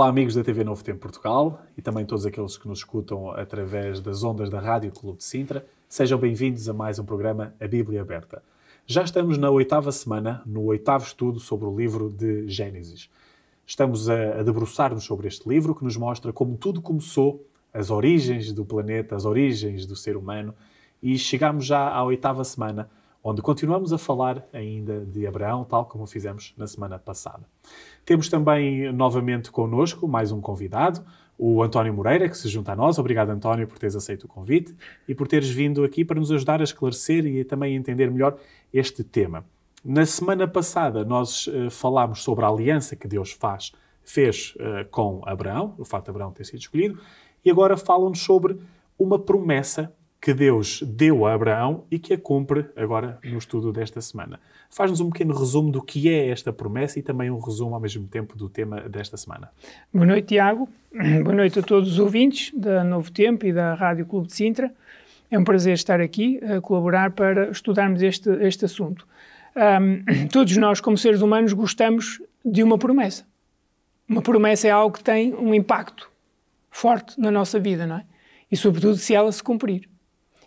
Olá, amigos da TV Novo Tempo Portugal e também todos aqueles que nos escutam através das ondas da Rádio Clube de Sintra. Sejam bem-vindos a mais um programa A Bíblia Aberta. Já estamos na oitava semana, no oitavo estudo sobre o livro de Gênesis. Estamos a, a debruçar-nos sobre este livro que nos mostra como tudo começou, as origens do planeta, as origens do ser humano, e chegamos já à oitava semana, onde continuamos a falar ainda de Abraão, tal como fizemos na semana passada. Temos também novamente connosco mais um convidado, o António Moreira, que se junta a nós. Obrigado, António, por teres aceito o convite e por teres vindo aqui para nos ajudar a esclarecer e também a entender melhor este tema. Na semana passada, nós uh, falámos sobre a aliança que Deus faz, fez uh, com Abraão, o facto de Abraão ter sido escolhido, e agora falam-nos sobre uma promessa que Deus deu a Abraão e que a cumpre agora no estudo desta semana. Faz-nos um pequeno resumo do que é esta promessa e também um resumo ao mesmo tempo do tema desta semana. Boa noite, Tiago. Boa noite a todos os ouvintes da Novo Tempo e da Rádio Clube de Sintra. É um prazer estar aqui a colaborar para estudarmos este, este assunto. Um, todos nós, como seres humanos, gostamos de uma promessa. Uma promessa é algo que tem um impacto forte na nossa vida, não é? E, sobretudo, se ela se cumprir.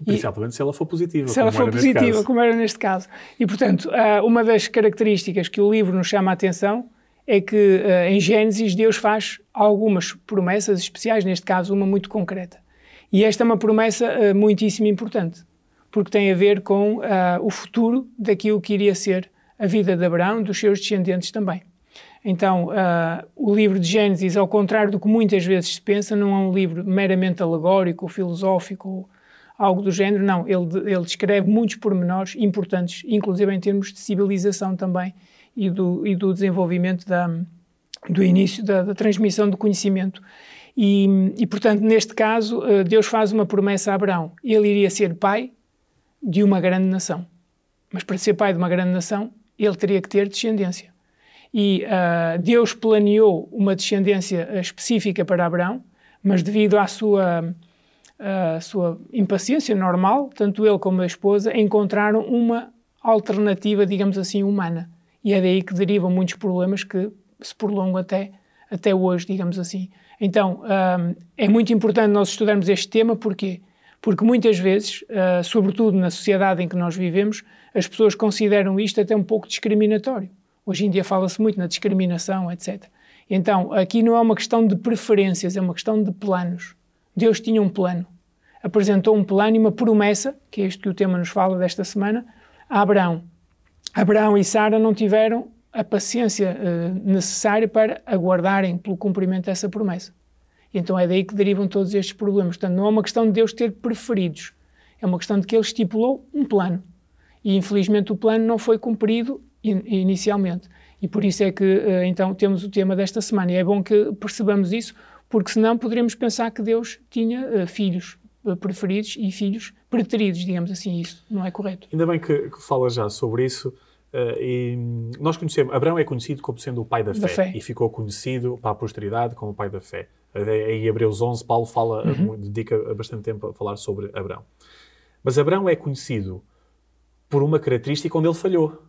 Principalmente e, se ela for positiva. Se ela for positiva, como era neste caso. E, portanto, uh, uma das características que o livro nos chama a atenção é que uh, em Gênesis Deus faz algumas promessas especiais, neste caso uma muito concreta. E esta é uma promessa uh, muitíssimo importante, porque tem a ver com o futuro daquilo que iria ser a vida de Abraão e dos seus descendentes também. Então, o livro de Gênesis, ao contrário do que muitas vezes se pensa, não é um livro meramente alegórico, filosófico algo do género, não. Ele, ele descreve muitos pormenores importantes, inclusive em termos de civilização também e do, e do desenvolvimento da, do início da, da transmissão do conhecimento. E, e, portanto, neste caso, eh, Deus faz uma promessa a Abraão. Ele iria ser pai de uma grande nação. Mas para ser pai de uma grande nação, ele teria que ter descendência. E uh, Deus planeou uma descendência específica para Abraão, mas devido à sua a sua impaciência normal, tanto ele como a esposa encontraram uma alternativa, digamos assim, humana. E é daí que derivam muitos problemas que se prolongam até, até hoje, digamos assim. Então, um, é muito importante nós estudarmos este tema, porquê? Porque muitas vezes, uh, sobretudo na sociedade em que nós vivemos, as pessoas consideram isto até um pouco discriminatório. Hoje em dia fala-se muito na discriminação, etc. Então, aqui não é uma questão de preferências, é uma questão de planos. Deus tinha um plano. Apresentou um plano e uma promessa, que é isto que o tema nos fala desta semana, a Abraão. Abraão e Sara não tiveram a paciência uh, necessária para aguardarem pelo cumprimento dessa promessa. Então é daí que derivam todos estes problemas. Portanto, não é uma questão de Deus ter preferidos, é uma questão de que ele estipulou um plano. E infelizmente o plano não foi cumprido in inicialmente. E por isso é que uh, então temos o tema desta semana. E é bom que percebamos isso, porque senão poderíamos pensar que Deus tinha uh, filhos preferidos e filhos preteridos, digamos assim. Isso não é correto. Ainda bem que, que fala já sobre isso. Uh, e nós conhecemos, Abraão é conhecido como sendo o pai da fé, da fé, e ficou conhecido para a posteridade como o pai da fé. Em Hebreus 11, Paulo fala, uhum. dedica bastante tempo a falar sobre Abraão. Mas Abraão é conhecido por uma característica onde ele falhou.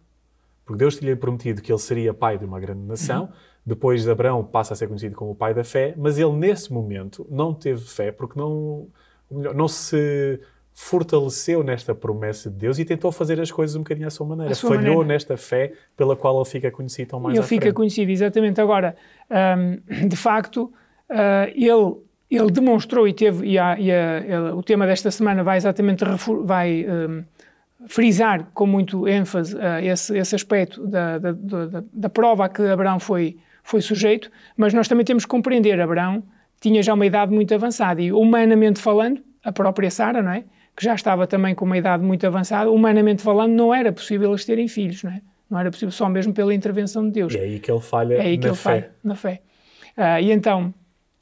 Porque Deus tinha prometido que ele seria pai de uma grande nação, uhum. Depois de Abraão passa a ser conhecido como o pai da fé, mas ele nesse momento não teve fé porque não, não se fortaleceu nesta promessa de Deus e tentou fazer as coisas um bocadinho à sua maneira. Sua Falhou maneira. nesta fé pela qual ele fica conhecido tão mais Ele fica frente. conhecido, exatamente. Agora, um, de facto, uh, ele, ele demonstrou e teve, e, a, e a, o tema desta semana vai exatamente, vai um, frisar com muito ênfase uh, esse, esse aspecto da, da, da, da prova a que Abraão foi foi sujeito, mas nós também temos que compreender, Abraão tinha já uma idade muito avançada e humanamente falando, a própria Sara, não é? Que já estava também com uma idade muito avançada, humanamente falando, não era possível eles terem filhos, não é? Não era possível só mesmo pela intervenção de Deus. E é aí que ele falha é aí que ele fé. Falha, na fé. Uh, e então,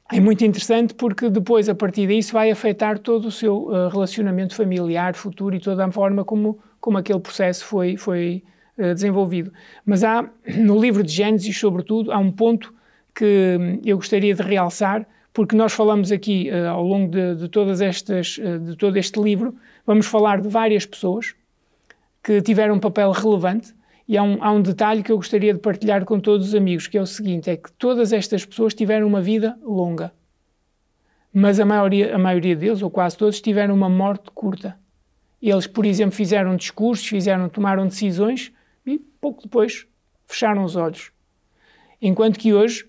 é muito interessante porque depois, a partir disso, vai afetar todo o seu uh, relacionamento familiar, futuro e toda a forma como, como aquele processo foi, foi eh, desenvolvido. Mas há, no livro de Gênesis, sobretudo, há um ponto que hum, eu gostaria de realçar, porque nós falamos aqui, uh, ao longo de, de, todas estas, uh, de todo este livro, vamos falar de várias pessoas que tiveram um papel relevante E há um, há um detalhe que eu gostaria de partilhar com todos os amigos, que é o seguinte, é que todas estas pessoas tiveram uma vida longa. Mas a maioria, a maioria deles, ou quase todos, tiveram uma morte curta. Eles, por exemplo, fizeram discursos, fizeram, tomaram decisões e pouco depois fecharam os olhos. Enquanto que hoje,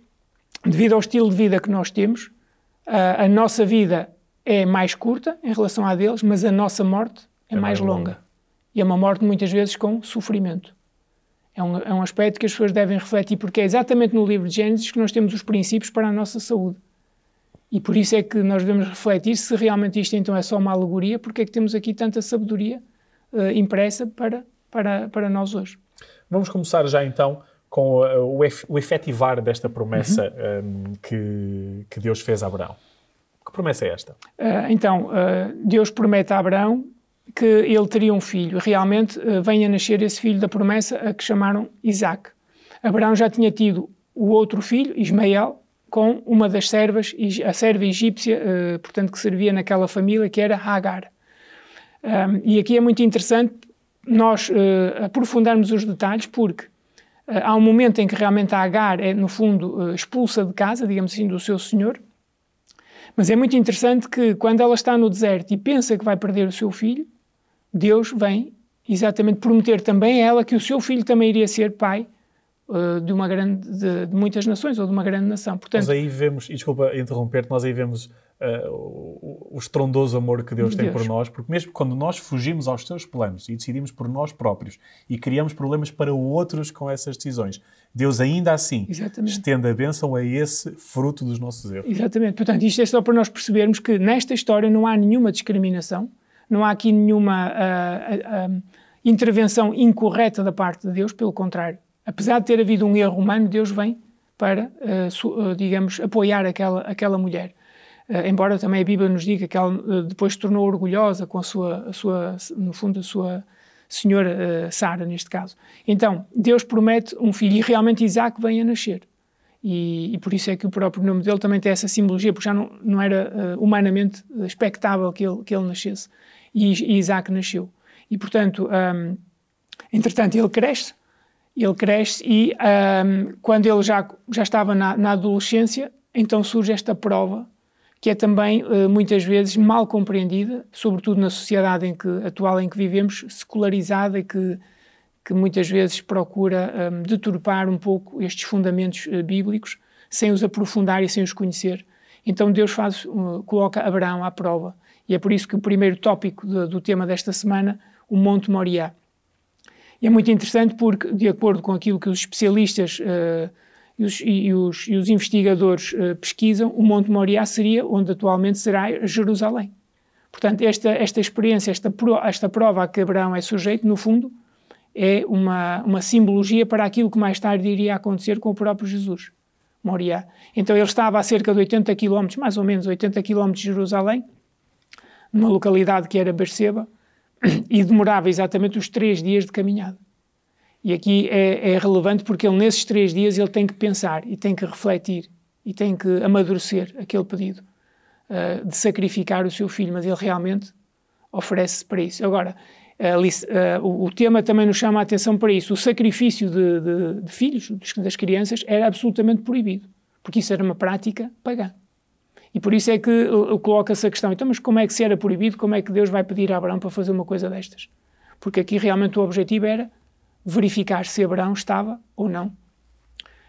devido ao estilo de vida que nós temos, a, a nossa vida é mais curta em relação à deles, mas a nossa morte é, é mais, mais longa. longa. E é uma morte muitas vezes com sofrimento. É um, é um aspecto que as pessoas devem refletir, porque é exatamente no livro de Gênesis que nós temos os princípios para a nossa saúde. E por isso é que nós devemos refletir se realmente isto então é só uma alegoria, porque é que temos aqui tanta sabedoria uh, impressa para, para, para nós hoje. Vamos começar já então com uh, o, o efetivar desta promessa uhum. um, que, que Deus fez a Abraão. Que promessa é esta? Uh, então, Deus promete a Abraão que ele teria um filho. Realmente uh, vem a nascer esse filho da promessa, a que chamaram Isaac. Abraão já tinha tido o outro filho, Ismael, com uma das servas, a serva egípcia, uh, portanto, que servia naquela família, que era Hagar. Um, e aqui é muito interessante nós uh, aprofundarmos os detalhes, porque uh, há um momento em que realmente a Hagar é, no fundo, expulsa de casa, digamos assim, do seu senhor. Mas é muito interessante que quando ela está no deserto e pensa que vai perder o seu filho, Deus vem exatamente prometer também a ela que o seu filho também iria ser pai uh, de uma grande de, de, muitas nações ou de uma grande nação. Portanto, nós aí vemos, e desculpa interromper-te, nós aí vemos uh, o, o, estrondoso amor que Deus de tem Deus. por nós, porque mesmo quando nós fugimos aos seus planos e decidimos por nós próprios e criamos problemas para outros com essas decisões, Deus ainda assim Exatamente. estende a bênção a esse fruto dos nossos erros. Exatamente. Portanto, isto é só para nós percebermos que nesta história não há nenhuma discriminação, não há aqui nenhuma uh, uh, intervenção incorreta da parte de Deus, pelo contrário. Apesar de ter havido um erro humano, Deus vem para, digamos, apoiar aquela, aquela mulher. Embora também a Bíblia nos diga que ela depois se tornou orgulhosa com a sua, a sua no fundo, a sua senhora Sara, neste caso. Então, Deus promete um filho e realmente Isaac vem a nascer. E, e, por isso é que o próprio nome dele também tem essa simbologia, porque já não, não era uh, humanamente expectável que ele, que ele nascesse e, Isaac nasceu. E, portanto, um, entretanto, ele cresce, ele cresce e um, quando ele já, já estava na, na, adolescência, então surge esta prova que é também uh, muitas vezes mal compreendida, sobretudo na sociedade em que, atual em que vivemos, secularizada e que, que muitas vezes procura um, deturpar um pouco estes fundamentos uh, bíblicos sem os aprofundar e sem os conhecer. Então Deus faz, uh, coloca Abraão à prova e é por isso que o primeiro tópico do tema desta semana, o Monte Moriá. E é muito interessante porque, de acordo com aquilo que os especialistas uh, e, os, e, os, e, os, investigadores uh, pesquisam, o Monte Moriá seria onde atualmente será Jerusalém. Portanto, esta, esta experiência, esta, pro, esta prova a que Abraão é sujeito, no fundo, é uma, uma simbologia para aquilo que mais tarde iria acontecer com o próprio Jesus, Moriá. Então ele estava a cerca de 80 km, mais ou menos 80 km de Jerusalém, numa localidade que era Berseba, e demorava exatamente os três dias de caminhada. E aqui é, é, relevante porque ele, nesses três dias, ele tem que pensar e tem que refletir e tem que amadurecer aquele pedido uh, de sacrificar o seu filho, mas ele realmente oferece para isso. Agora, uh, o, o, tema também nos chama a atenção para isso. O sacrifício de, de, de filhos, das crianças, era absolutamente proibido, porque isso era uma prática pagã. E por isso é que coloca-se a questão, então, mas como é que se era proibido, como é que Deus vai pedir a Abraão para fazer uma coisa destas? Porque aqui realmente o objetivo era verificar se Abraão estava ou não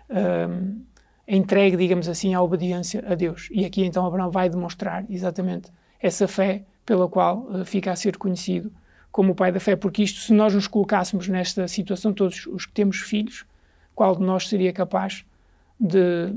um, entregue, digamos assim, à obediência a Deus. E aqui então Abraão vai demonstrar exatamente essa fé pela qual uh, fica a ser conhecido como o pai da fé, porque isto, se nós nos colocássemos nesta situação, todos os que temos filhos, qual de nós seria capaz de,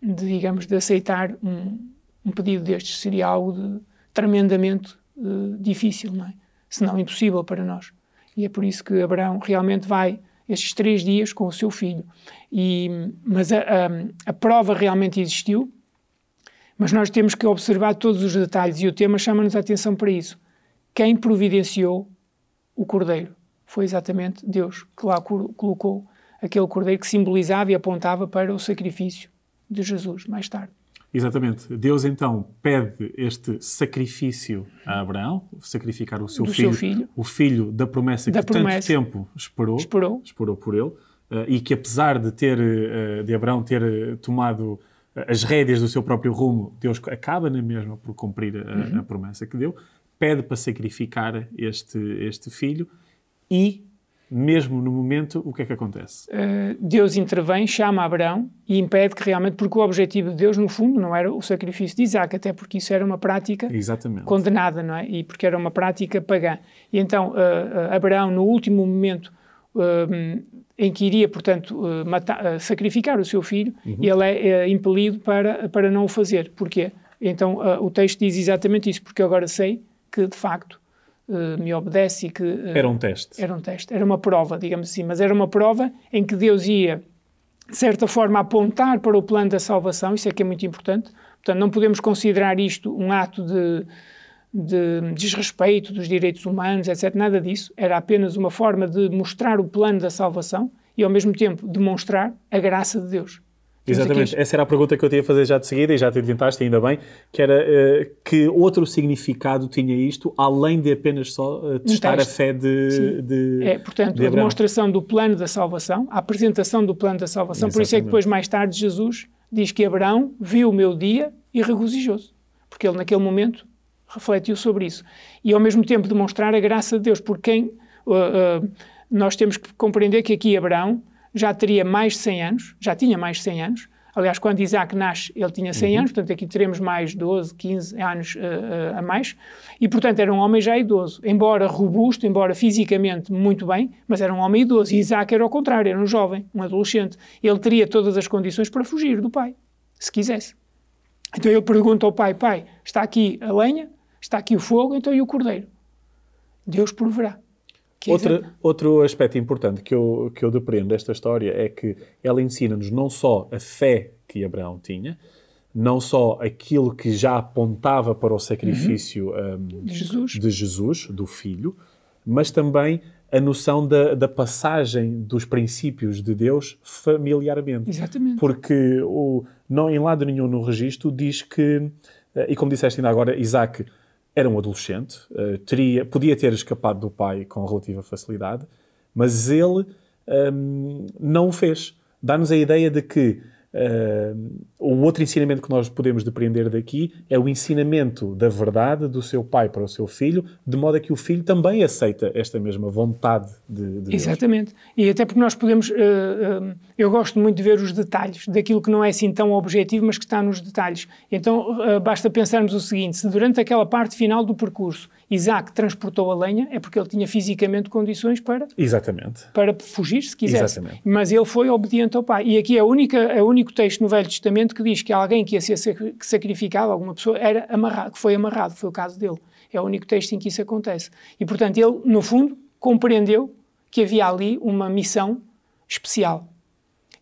de digamos, de aceitar um, um pedido destes seria algo de, tremendamente uh, difícil, não é? se não impossível para nós. E é por isso que Abraão realmente vai estes três dias com o seu filho. E, mas a, a, a, prova realmente existiu, mas nós temos que observar todos os detalhes e o tema chama-nos a atenção para isso. Quem providenciou o cordeiro? Foi exatamente Deus que lá colocou aquele cordeiro que simbolizava e apontava para o sacrifício de Jesus mais tarde. Exatamente. Deus então pede este sacrifício a Abraão, sacrificar o seu, filho, seu filho, o filho da promessa da que promessa. tanto tempo esperou, esperou, esperou por ele, uh, e que apesar de ter uh, de Abraão ter uh, tomado as rédeas do seu próprio rumo, Deus acaba na mesma por cumprir a, uhum. a promessa que deu, pede para sacrificar este este filho e mesmo no momento, o que é que acontece? Uh, Deus intervém, chama Abraão e impede que realmente, porque o objetivo de Deus, no fundo, não era o sacrifício de Isaac, até porque isso era uma prática Exatamente. condenada, não é? E porque era uma prática pagã. E então, uh, uh, Abraão, no último momento em que iria, portanto, matar, sacrificar o seu filho, uhum. ele é impelido para, para não o fazer. Porquê? Então, o texto diz exatamente isso, porque agora sei que, de facto, uh, me obedece e que... Uh, era um teste. Era um teste, era uma prova, digamos assim, mas era uma prova em que Deus ia, de certa forma, apontar para o plano da salvação, isso é que é muito importante, portanto não podemos considerar isto um ato de, de desrespeito dos direitos humanos, etc., nada disso, era apenas uma forma de mostrar o plano da salvação e, ao mesmo tempo, demonstrar a graça de Deus. Exatamente, essa era a pergunta que eu tinha a fazer já de seguida e já te adiantaste, ainda bem, que era uh, que outro significado tinha isto, além de apenas só uh, testar um a fé de, de É, portanto, de a demonstração do plano da salvação, a apresentação do plano da salvação, Exatamente. por isso é que depois, mais tarde, Jesus diz que Abraão viu o meu dia e regozijou-se, porque ele naquele momento refletiu sobre isso. E ao mesmo tempo demonstrar a graça de Deus, por quem uh, nós temos que compreender que aqui Abraão já teria mais de 100 anos, já tinha mais de 100 anos. Aliás, quando Isaac nasce, ele tinha 100 uhum. anos, portanto aqui teremos mais 12, 15 anos uh, a mais. E, portanto, era um homem já idoso, embora robusto, embora fisicamente muito bem, mas era um homem idoso. E Isaac era ao contrário, era um jovem, um adolescente. Ele teria todas as condições para fugir do pai, se quisesse. Então ele pergunta ao pai: Pai, está aqui a lenha, está aqui o fogo, então e o cordeiro? Deus proverá. Outra, outro aspecto importante que eu, que eu depreendo desta história é que ela ensina-nos não só a fé que Abraão tinha, não só aquilo que já apontava para o sacrifício uhum. um, de, Jesus. de Jesus, do Filho, mas também a noção da, da, passagem dos princípios de Deus familiarmente. Exatamente. Porque o, não, em lado nenhum no registro diz que, eh, e como disseste ainda agora, Isaac era um adolescente, uh, teria, podia ter escapado do pai com relativa facilidade, mas ele um, ehm, não o fez. Dá-nos a ideia de que Uh, o outro ensinamento que nós podemos depreender daqui é o ensinamento da verdade do seu pai para o seu filho, de modo a que o filho também aceita esta mesma vontade de, de Exatamente. E até porque nós podemos. Uh, uh, eu gosto muito de ver os detalhes daquilo que não é assim tão objetivo, mas que está nos detalhes. Então basta pensarmos o seguinte: se durante aquela parte final do percurso Isaac transportou a lenha, é porque ele tinha fisicamente condições para. Exatamente. Para fugir, se quisesse. Exatamente. Mas ele foi obediente ao pai. E aqui é. A única único texto no Velho Testamento que diz que alguém que ia ser sacrificado, alguma pessoa, era amarrado, que foi amarrado, foi o caso dele. É o único texto em que isso acontece. E, portanto, ele, no fundo, compreendeu que havia ali uma missão especial.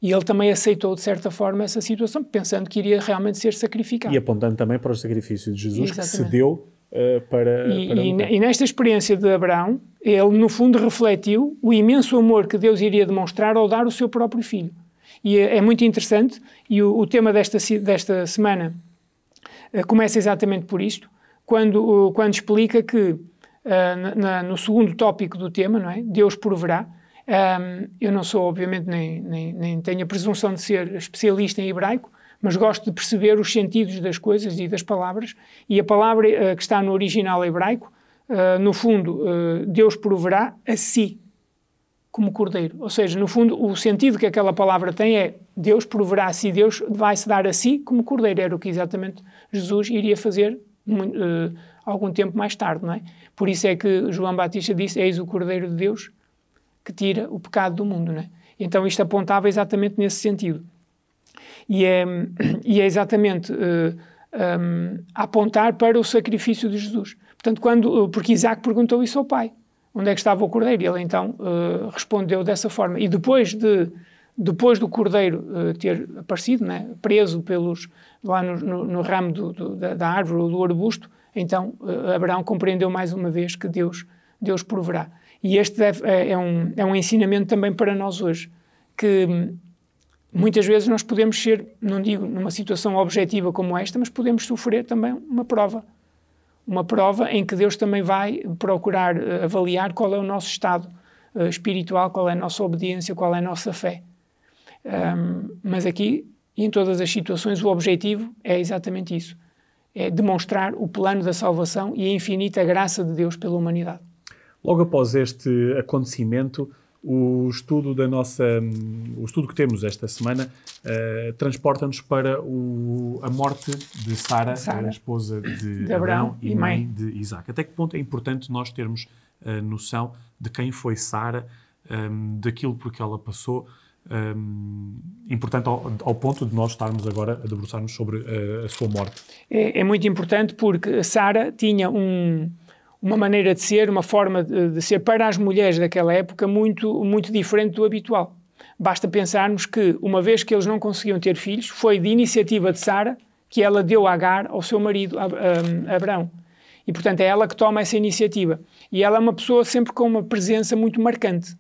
E ele também aceitou, de certa forma, essa situação, pensando que iria realmente ser sacrificado. E apontando também para o sacrifício de Jesus, Exatamente. que se deu uh, para. E, para e, e, nesta experiência de Abraão, ele, no fundo, refletiu o imenso amor que Deus iria demonstrar ao dar o seu próprio filho. E é, é muito interessante, e o, o, tema desta, desta semana uh, começa exatamente por isto, quando, uh, quando explica que, uh, na, no segundo tópico do tema, não é? Deus proverá. Um, eu não sou, obviamente, nem, nem, nem tenho a presunção de ser especialista em hebraico, mas gosto de perceber os sentidos das coisas e das palavras. E a palavra uh, que está no original hebraico, uh, no fundo, uh, Deus proverá a si como cordeiro. Ou seja, no fundo, o sentido que aquela palavra tem é Deus proverá a si, Deus vai se dar a si como cordeiro. Era o que exatamente Jesus iria fazer algum tempo mais tarde, não é? Por isso é que João Batista disse: Eis o cordeiro de Deus que tira o pecado do mundo, não é? Então isto apontava exatamente nesse sentido. E é, e é exatamente uh, eh, um, eh, apontar para o sacrifício de Jesus. Portanto, quando, porque Isaac perguntou isso ao pai onde é que estava o cordeiro? E ele então uh, respondeu dessa forma. E depois, de, depois do cordeiro uh, ter aparecido, né, preso pelos, lá no, no, no ramo do, do, da, da, árvore ou do arbusto, então uh, Abraão compreendeu mais uma vez que Deus, Deus proverá. E este é, é, um, é um ensinamento também para nós hoje, que muitas vezes nós podemos ser, não digo numa situação objetiva como esta, mas podemos sofrer também uma prova. Uma prova em que Deus também vai procurar uh, avaliar qual é o nosso estado uh, espiritual, qual é a nossa obediência, qual é a nossa fé. Um, mas aqui, em todas as situações, o objetivo é exatamente isso: é demonstrar o plano da salvação e a infinita graça de Deus pela humanidade. Logo após este acontecimento, o estudo da nossa, o estudo que temos esta semana uh, transporta-nos para o, a morte de Sara, a esposa de, de Abraão, e mãe de Isaac. Até que ponto é importante nós termos a noção de quem foi Sara, um, daquilo por que ela passou, um, importante ao, ao, ponto de nós estarmos agora a debruçar-nos sobre a, a sua morte. É, é muito importante porque Sara tinha um uma maneira de ser, uma forma de, ser para as mulheres daquela época muito, muito diferente do habitual. Basta pensarmos que, uma vez que eles não conseguiam ter filhos, foi de iniciativa de Sara que ela deu Agar ao seu marido Abraão. E, portanto, é ela que toma essa iniciativa. E ela é uma pessoa sempre com uma presença muito marcante.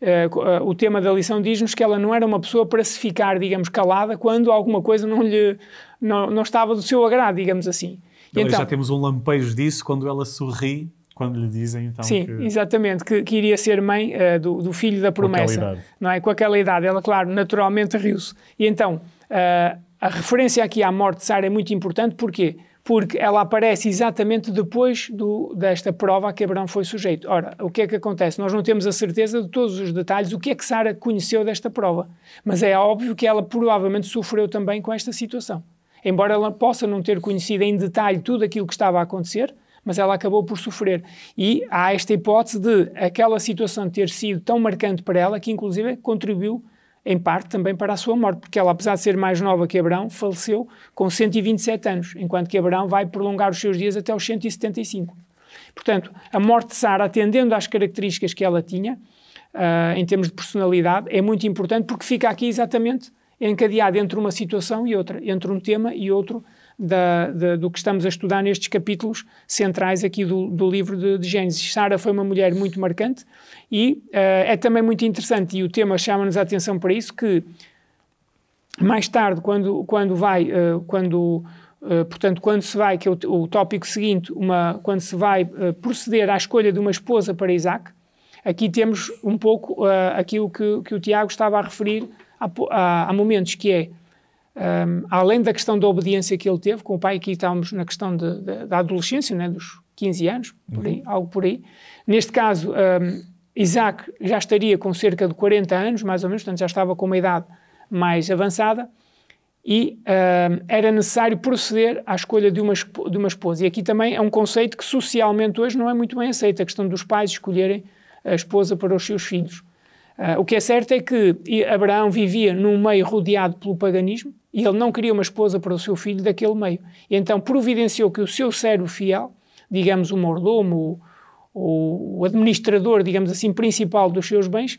Uh, o tema da lição diz-nos que ela não era uma pessoa para se ficar, digamos, calada quando alguma coisa não lhe não, não estava do seu agrado, digamos assim. Então, já temos um lampejo disso quando ela sorri, quando lhe dizem então Sim, que... exatamente, que, que, iria ser mãe uh, do, do, filho da promessa. Com aquela idade. Não é? Com aquela idade. Ela, claro, naturalmente riu-se. E então, uh, a referência aqui à morte de Sara é muito importante, porquê? Porque ela aparece exatamente depois do, desta prova a que Abraão foi sujeito. Ora, o que é que acontece? Nós não temos a certeza de todos os detalhes, o que é que Sara conheceu desta prova. Mas é óbvio que ela provavelmente sofreu também com esta situação embora ela possa não ter conhecido em detalhe tudo aquilo que estava a acontecer, mas ela acabou por sofrer. E há esta hipótese de aquela situação ter sido tão marcante para ela que, inclusive, contribuiu em parte também para a sua morte, porque ela, apesar de ser mais nova que Abraão, faleceu com 127 anos, enquanto que Abraão vai prolongar os seus dias até os 175. Portanto, a morte de Sara, atendendo às características que ela tinha, uh, em termos de personalidade, é muito importante porque fica aqui exatamente encadeado entre uma situação e outra, entre um tema e outro da, da, do que estamos a estudar nestes capítulos centrais aqui do, do livro de, de Gênesis. Sara foi uma mulher muito marcante e uh, é também muito interessante, e o tema chama-nos a atenção para isso, que mais tarde, quando, quando vai, uh, quando, uh, portanto, quando se vai, que é o, o tópico seguinte, uma, quando se vai proceder à escolha de uma esposa para Isaac, aqui temos um pouco aquilo que, que o Tiago estava a referir há, há, momentos que é, um, além da questão da obediência que ele teve com o pai, aqui estamos na questão de, de, da adolescência, né, dos 15 anos, por aí, uhum. algo por aí. Neste caso, um, Isaac já estaria com cerca de 40 anos, mais ou menos, portanto já estava com uma idade mais avançada, e um, era necessário proceder à escolha de uma, de uma esposa. E aqui também é um conceito que socialmente hoje não é muito bem aceito, a questão dos pais escolherem a esposa para os seus filhos. Uh, o que é certo é que Abraão vivia num meio rodeado pelo paganismo e ele não queria uma esposa para o seu filho daquele meio. E então providenciou que o seu servo fiel, digamos o mordomo, o, o administrador, digamos assim, principal dos seus bens,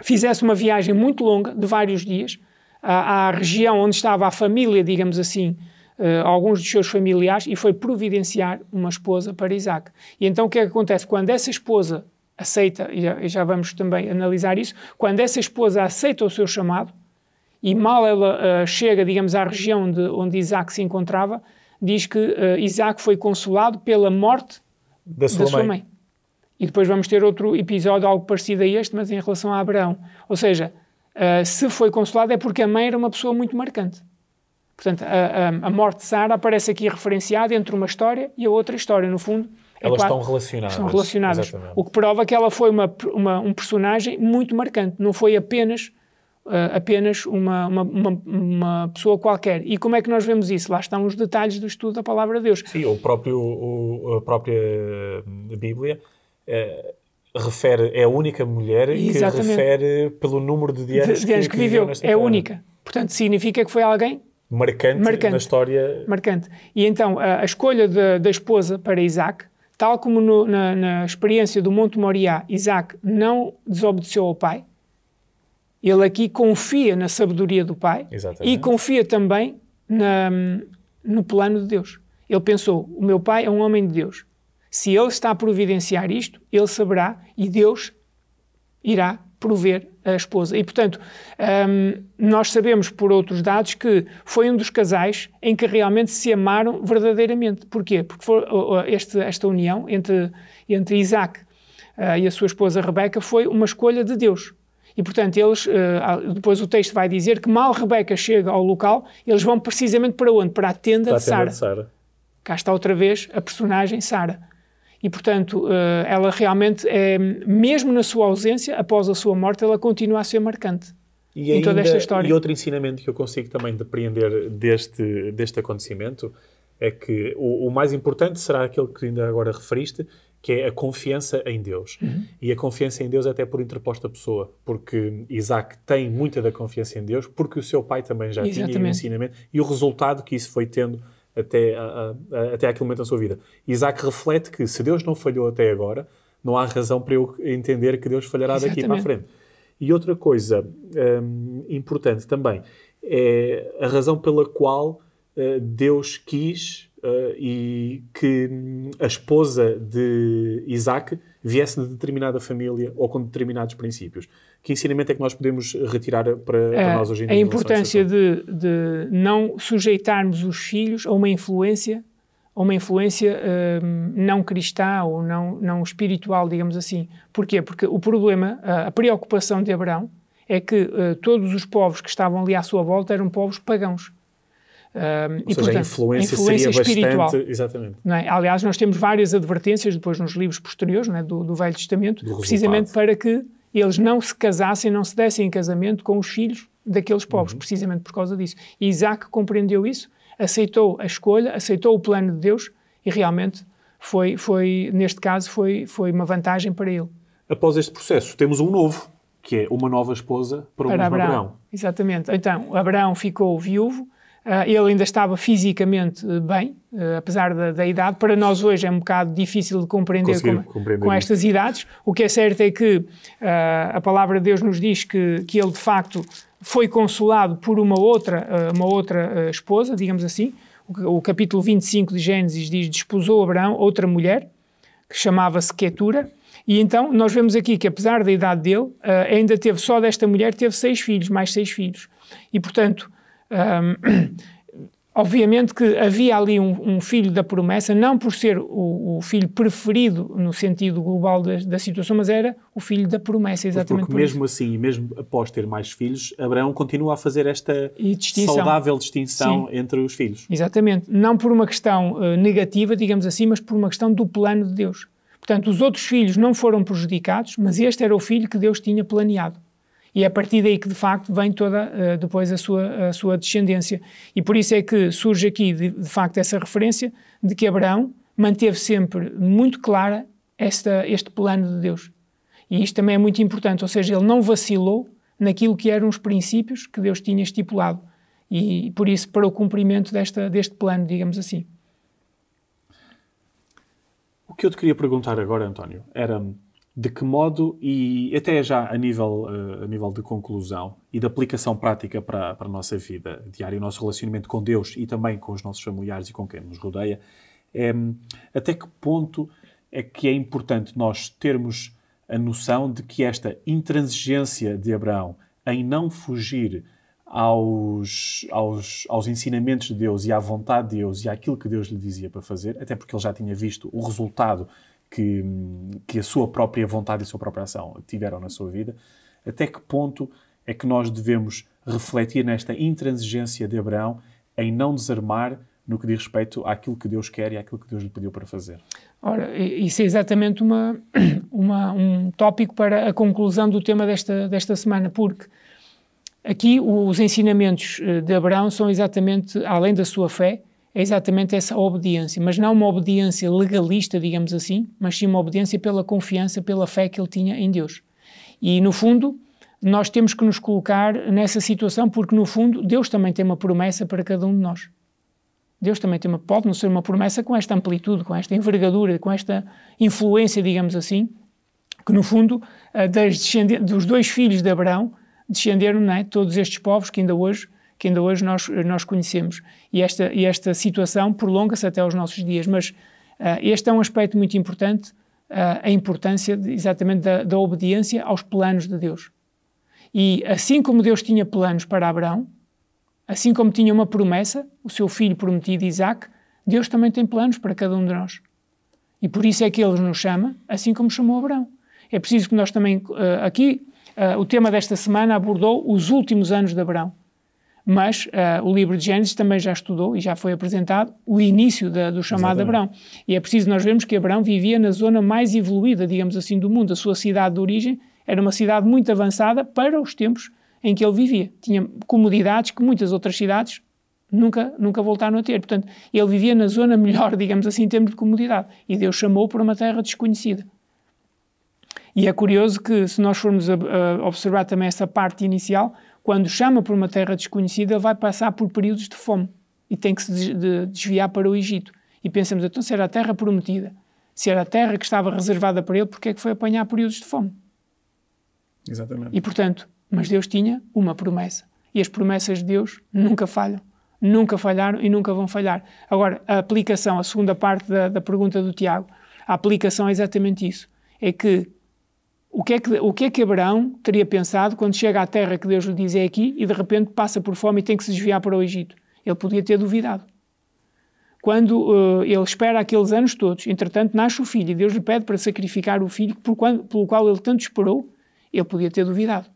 fizesse uma viagem muito longa, de vários dias, à, à região onde estava a família, digamos assim, Uh, alguns dos seus familiares e foi providenciar uma esposa para Isaac. E então o que é que acontece? Quando essa esposa aceita, e já, e já, vamos também analisar isso, quando essa esposa aceita o seu chamado, e mal ela uh, chega, digamos, à região de, onde Isaac se encontrava, diz que uh, Isaac foi consolado pela morte da sua, da sua mãe. mãe. E depois vamos ter outro episódio algo parecido a este, mas em relação a Abraão. Ou seja, uh, se foi consolado é porque a mãe era uma pessoa muito marcante. Portanto, a, a, a morte de Sara aparece aqui referenciada entre uma história e a outra história, no fundo, é Elas estão relacionadas. Estão relacionadas. Exatamente. O que prova que ela foi uma, uma, um personagem muito marcante. Não foi apenas, uh, apenas uma, uma, uma, uma, pessoa qualquer. E como é que nós vemos isso? Lá estão os detalhes do estudo da palavra de Deus. Sim, o próprio, o, a própria eh, Bíblia é, refere, é a única mulher Exatamente. que refere pelo número de dias, anos que, que, viveu. É a única. Portanto, significa que foi alguém marcante, marcante, na história. Marcante. E então, a, a escolha da esposa para Isaac Tal como no, na, na, experiência do Monte Moriá, Isaac não desobedeceu ao pai, ele aqui confia na sabedoria do pai Exatamente. e confia também na, no plano de Deus. Ele pensou: o meu pai é um homem de Deus. Se ele está a providenciar isto, ele saberá e Deus irá prover a esposa. E, portanto, um, nós sabemos por outros dados que foi um dos casais em que realmente se amaram verdadeiramente. Porquê? Porque foi, este, esta união entre, entre Isaac uh, e a sua esposa Rebeca foi uma escolha de Deus. E, portanto, eles, uh, depois o texto vai dizer que mal Rebeca chega ao local, eles vão precisamente para onde? Para a tenda para de Sara. Cá está outra vez a personagem Sara. E, portanto, uh, ela realmente, é, mesmo na sua ausência, após a sua morte, ela continua a ser marcante. E, ainda, toda esta história. e outro ensinamento que eu consigo também depreender deste, deste acontecimento é que o, o mais importante será aquele que ainda agora referiste, que é a confiança em Deus. Uhum. E a confiança em Deus até por interposta pessoa, porque Isaac tem muita da confiança em Deus, porque o seu pai também já Exatamente. tinha o ensinamento, e o resultado que isso foi tendo até, a, a, até aquele momento da sua vida. Isaac reflete que se Deus não falhou até agora, não há razão para eu entender que Deus falhará Exatamente. daqui para a frente. E outra coisa hum, importante também é a razão pela qual uh, Deus quis uh, e que hum, a esposa de Isaac viesse de determinada família ou com determinados princípios. Que ensinamento é que nós podemos retirar para, para nós hoje em dia? A importância de, de, não sujeitarmos os filhos a uma influência a uma influência hum, não cristã ou não, não espiritual, digamos assim. Porquê? Porque o problema, a, a preocupação de Abraão é que uh, todos os povos que estavam ali à sua volta eram povos pagãos. Um, Ou e, seja, portanto, a influência, a influência seria espiritual, bastante... Exatamente. É? Aliás, nós temos várias advertências depois nos livros posteriores é? do, do, Velho Testamento, do precisamente para que eles não se casassem, não se dessem em casamento com os filhos daqueles povos, uhum. precisamente por causa disso. E Isaac compreendeu isso, aceitou a escolha, aceitou o plano de Deus e realmente foi, foi neste caso, foi, foi uma vantagem para ele. Após este processo, temos um novo, que é uma nova esposa para o para Abraão. Abraão. Exatamente. Então, Abraão ficou viúvo, ele ainda estava fisicamente uh, bem, uh, apesar da, da, idade. Para nós hoje é um bocado difícil de compreender, com, compreender com, estas idades. O que é certo é que a palavra de Deus nos diz que, que ele de facto foi consolado por uma outra, uma outra esposa, digamos assim. O, o, capítulo 25 de Gênesis diz: Desposou Abraão outra mulher, que chamava-se Quetura. E então nós vemos aqui que, apesar da idade dele, ainda teve só desta mulher, teve seis filhos, mais seis filhos. E portanto um, obviamente que havia ali um, um, filho da promessa, não por ser o, o filho preferido no sentido global da, da, situação, mas era o filho da promessa, exatamente porque por mesmo isso. assim, mesmo após ter mais filhos, Abraão continua a fazer esta distinção. saudável distinção Sim. entre os filhos. Exatamente. Não por uma questão uh, negativa, digamos assim, mas por uma questão do plano de Deus. Portanto, os outros filhos não foram prejudicados, mas este era o filho que Deus tinha planeado. E é a partir daí que, de facto, vem toda uh, depois a sua, a sua descendência. E por isso é que surge aqui, de, de facto, essa referência de que Abraão manteve sempre muito clara esta, este plano de Deus. E isto também é muito importante, ou seja, ele não vacilou naquilo que eram os princípios que Deus tinha estipulado. E por isso, para o cumprimento desta, deste plano, digamos assim. O que eu te queria perguntar agora, António, era de que modo, e até já a nível, uh, a nível de conclusão e de aplicação prática para, para a nossa vida diária, o nosso relacionamento com Deus e também com os nossos familiares e com quem nos rodeia, é, até que ponto é que é importante nós termos a noção de que esta intransigência de Abraão em não fugir aos, aos, aos ensinamentos de Deus e à vontade de Deus e àquilo que Deus lhe dizia para fazer, até porque ele já tinha visto o resultado que, que a sua própria vontade e a sua própria ação tiveram na sua vida, até que ponto é que nós devemos refletir nesta intransigência de Abraão em não desarmar no que diz respeito àquilo que Deus quer e àquilo que Deus lhe pediu para fazer? Ora, isso é exatamente uma, uma, um tópico para a conclusão do tema desta, desta semana, porque aqui os ensinamentos eh, de Abraão são exatamente, além da sua fé, é exatamente essa obediência, mas não uma obediência legalista, digamos assim, mas sim uma obediência pela confiança, pela fé que ele tinha em Deus. E no fundo, nós temos que nos colocar nessa situação, porque no fundo, Deus também tem uma promessa para cada um de nós. Deus também tem uma, pode não ser uma promessa com esta amplitude, com esta envergadura, com esta influência, digamos assim, que no fundo, das dos dois filhos de Abraão, descenderam é, todos estes povos que ainda hoje que ainda hoje nós, nós conhecemos. E esta, e esta situação prolonga-se até aos nossos dias. Mas uh, este é um aspecto muito importante, uh, a importância de, exatamente da, da, obediência aos planos de Deus. E assim como Deus tinha planos para Abraão, assim como tinha uma promessa, o seu filho prometido Isaac, Deus também tem planos para cada um de nós. E por isso é que Ele nos chama, assim como chamou Abraão. É preciso que nós também, uh, aqui, o tema desta semana abordou os últimos anos de Abraão. Mas uh, o livro de Gênesis também já estudou e já foi apresentado o início da, do chamado Exatamente. Abraão. E é preciso nós vermos que Abraão vivia na zona mais evoluída, digamos assim, do mundo. A sua cidade de origem era uma cidade muito avançada para os tempos em que ele vivia. Tinha comodidades que muitas outras cidades nunca, nunca voltaram a ter. Portanto, ele vivia na zona melhor, digamos assim, em termos de comodidade. E Deus chamou para uma terra desconhecida. E é curioso que, se nós formos a, a observar também essa parte inicial, quando chama por uma terra desconhecida, ele vai passar por períodos de fome e tem que se desviar para o Egito. E pensamos, então, se era a terra prometida, se era a terra que estava reservada para ele, porque é que foi apanhar períodos de fome? Exatamente. E, portanto, mas Deus tinha uma promessa. E as promessas de Deus nunca falham. Nunca falharam e nunca vão falhar. Agora, a aplicação, a segunda parte da, da pergunta do Tiago, a aplicação é exatamente isso. É que o que, é que, o que é que Abraão teria pensado quando chega à terra que Deus lhe diz é aqui e de repente passa por fome e tem que se desviar para o Egito? Ele podia ter duvidado. Quando uh, ele espera aqueles anos todos, entretanto nasce o filho e Deus lhe pede para sacrificar o filho por quando, pelo qual ele tanto esperou, ele podia ter duvidado.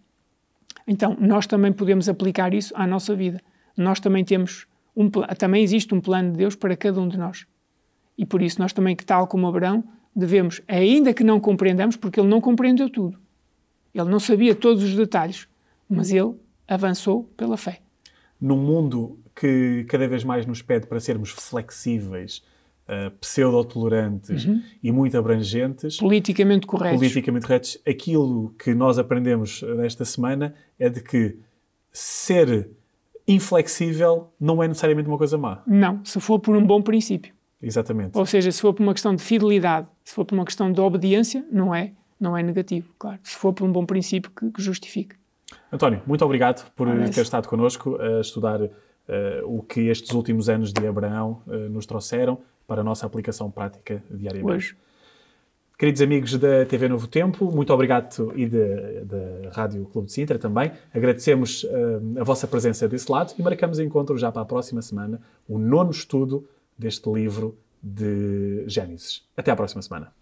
Então, nós também podemos aplicar isso à nossa vida. Nós também temos um também existe um plano de Deus para cada um de nós. E por isso nós também, que tal como Abraão, devemos, ainda que não compreendamos, porque ele não compreendeu tudo, ele não sabia todos os detalhes, mas ele avançou pela fé. Num mundo que cada vez mais nos pede para sermos flexíveis, uh, pseudo-tolerantes uhum. e muito abrangentes, politicamente corretos. politicamente corretos, aquilo que nós aprendemos nesta semana é de que ser inflexível não é necessariamente uma coisa má. Não, se for por um bom princípio. Exatamente. Ou seja, se for por uma questão de fidelidade, se for por uma questão de obediência, não é, não é negativo, claro. Se for por um bom princípio que, que justifique. António, muito obrigado por Parece. ter estado connosco a estudar uh, o que estes últimos anos de Abraão uh, nos trouxeram para a nossa aplicação prática diariamente. Hoje. Queridos amigos da TV Novo Tempo, muito obrigado e da Rádio Clube de Sintra também. Agradecemos uh, a vossa presença desse lado e marcamos encontro já para a próxima semana, o nono estudo deste livro de Gênesis. Até à próxima semana.